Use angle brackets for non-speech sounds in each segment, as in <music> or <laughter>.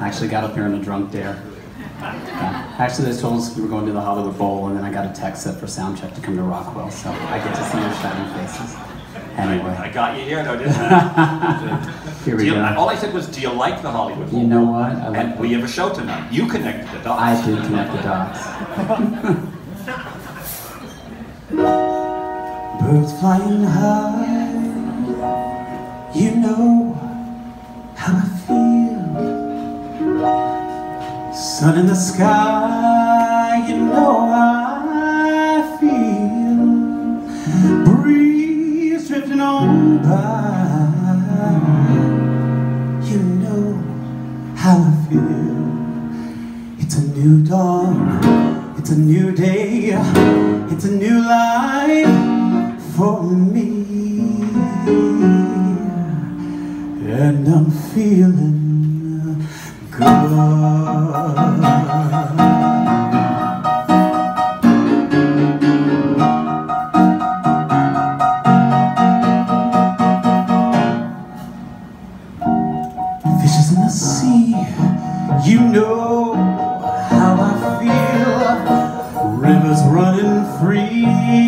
I actually got up here in a drunk dare. Yeah. Actually, they told us we were going to the Hollywood Bowl, and then I got a text set for sound check to come to Rockwell, so I get to see your shining faces. Anyway, I got you here, though, didn't I? <laughs> here we you- go. all I said was, do you like the Hollywood Bowl? You know what? I like And we have a show tonight. You connected the dots. I did connect the dots. <laughs> Birds flying high, you know Sun in the sky, you know I feel. Breeze drifting on by, you know how I feel. It's a new dawn, it's a new day, it's a new life for me. And I'm feeling. Fishes in the sea, you know how I feel. Rivers running free,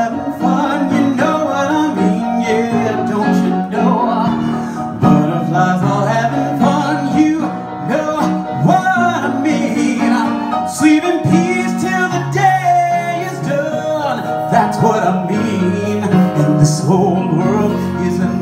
what I mean. And this whole world is a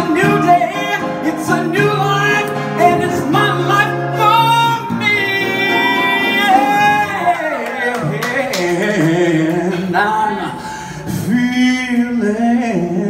a new day, it's a new life, and it's my life for me. And I'm feeling